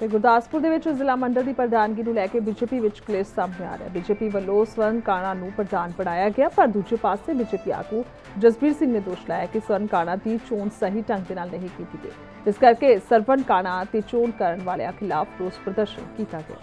India ਤੇ ਗੁਰਦਾਸਪੁਰ ਦੇ ਵਿੱਚ ਜ਼ਿਲ੍ਹਾ ਮੰਡਲ ਦੀ ਪ੍ਰਧਾਨਗੀ ਨੂੰ ਲੈ ਕੇ ਬੀਜੇਪੀ ਵਿੱਚ ਕਲੇਸ਼ ਸਾਹਮਣੇ ਆ ਰਿਹਾ ਹੈ। ਬੀਜੇਪੀ ਵੱਲੋਂ ਸਵਰਨ ਕਾਣਾ ਨੂੰ ਪ੍ਰਧਾਨ ਬਣਾਇਆ ਗਿਆ, ਪਰ ਦੂਜੇ ਪਾਸੇ ਬੀਜੇਪੀ ਆਗੂ ਜਸਬੀਰ ਸਿੰਘ ਨੇ ਦੋਸ਼ ਲਾਇਆ ਕਿ ਸਵਰਨ ਕਾਣਾ ਦੀ ਚੋਣ ਸਹੀ ਢੰਗ ਦੇ ਨਾਲ ਨਹੀਂ ਕੀਤੀ ਗਈ। ਇਸ ਕਰਕੇ ਸਰਵਨ ਕਾਣਾ ਤੇ ਚੋਣ ਕਰਨ ਵਾਲਿਆਂ ਖਿਲਾਫ ਰੋਸ ਪ੍ਰਦਰਸ਼ਨ ਕੀਤਾ ਗਿਆ।